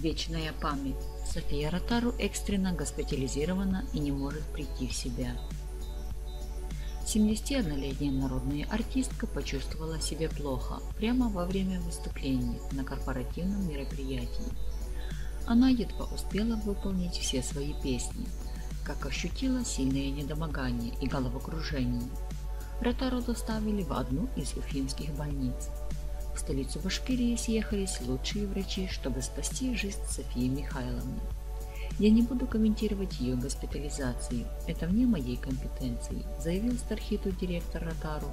Вечная память. София Ротару экстренно госпитализирована и не может прийти в себя. 71-летняя народная артистка почувствовала себя плохо прямо во время выступления на корпоративном мероприятии. Она едва успела выполнить все свои песни, как ощутила сильное недомогание и головокружение. Ротару доставили в одну из уфимских больниц. Столицу Башкирии съехались лучшие врачи, чтобы спасти жизнь Софии Михайловны. Я не буду комментировать ее госпитализацию, это вне моей компетенции, заявил Стархиту директор Ротару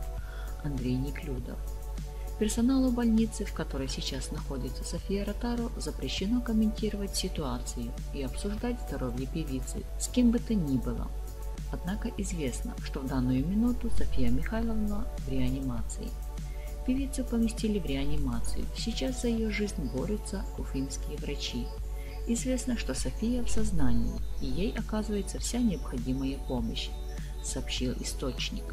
Андрей Неклюдов. Персоналу больницы, в которой сейчас находится София Ротару, запрещено комментировать ситуацию и обсуждать здоровье певицы с кем бы то ни было. Однако известно, что в данную минуту София Михайловна в реанимации. Певицу поместили в реанимацию. Сейчас за ее жизнь борются уфимские врачи. Известно, что София в сознании, и ей оказывается вся необходимая помощь, сообщил источник.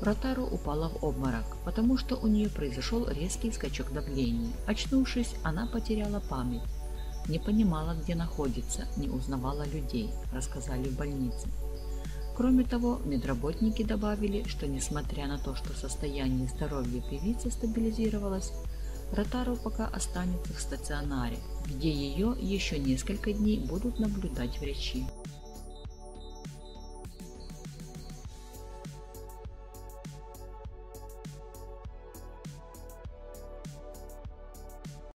Ротару упала в обморок, потому что у нее произошел резкий скачок давления. Очнувшись, она потеряла память, не понимала, где находится, не узнавала людей, рассказали в больнице. Кроме того, медработники добавили, что несмотря на то, что состояние здоровья певицы стабилизировалось, Ротару пока останется в стационаре, где ее еще несколько дней будут наблюдать врачи.